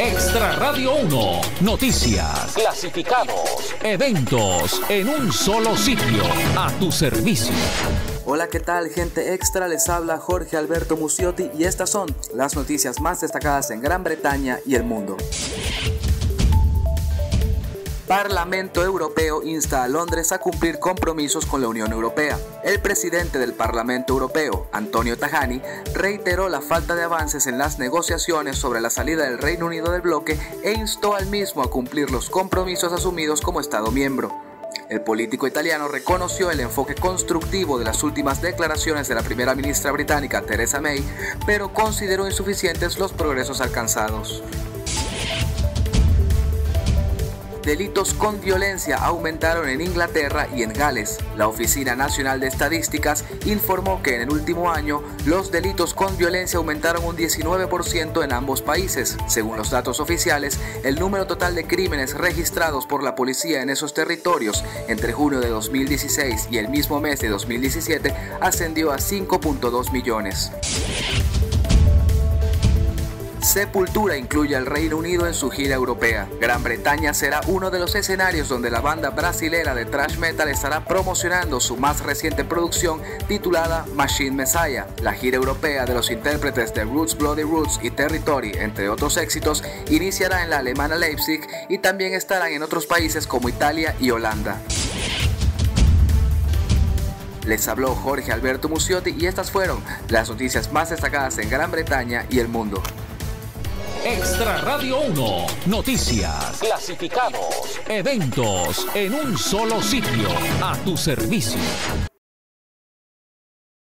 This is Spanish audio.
Extra Radio 1, noticias, clasificados, eventos en un solo sitio, a tu servicio. Hola, ¿qué tal gente extra? Les habla Jorge Alberto Muciotti y estas son las noticias más destacadas en Gran Bretaña y el mundo. Parlamento Europeo insta a Londres a cumplir compromisos con la Unión Europea. El presidente del Parlamento Europeo, Antonio Tajani, reiteró la falta de avances en las negociaciones sobre la salida del Reino Unido del bloque e instó al mismo a cumplir los compromisos asumidos como Estado miembro. El político italiano reconoció el enfoque constructivo de las últimas declaraciones de la primera ministra británica Theresa May, pero consideró insuficientes los progresos alcanzados. Delitos con violencia aumentaron en Inglaterra y en Gales. La Oficina Nacional de Estadísticas informó que en el último año los delitos con violencia aumentaron un 19% en ambos países. Según los datos oficiales, el número total de crímenes registrados por la policía en esos territorios entre junio de 2016 y el mismo mes de 2017 ascendió a 5.2 millones. Sepultura incluye al Reino Unido en su gira europea. Gran Bretaña será uno de los escenarios donde la banda brasilera de thrash metal estará promocionando su más reciente producción titulada Machine Messiah. La gira europea de los intérpretes de Roots Bloody Roots y Territory, entre otros éxitos, iniciará en la alemana Leipzig y también estarán en otros países como Italia y Holanda. Les habló Jorge Alberto Muciotti y estas fueron las noticias más destacadas en Gran Bretaña y el mundo. Extra Radio 1, noticias, clasificados, eventos en un solo sitio, a tu servicio.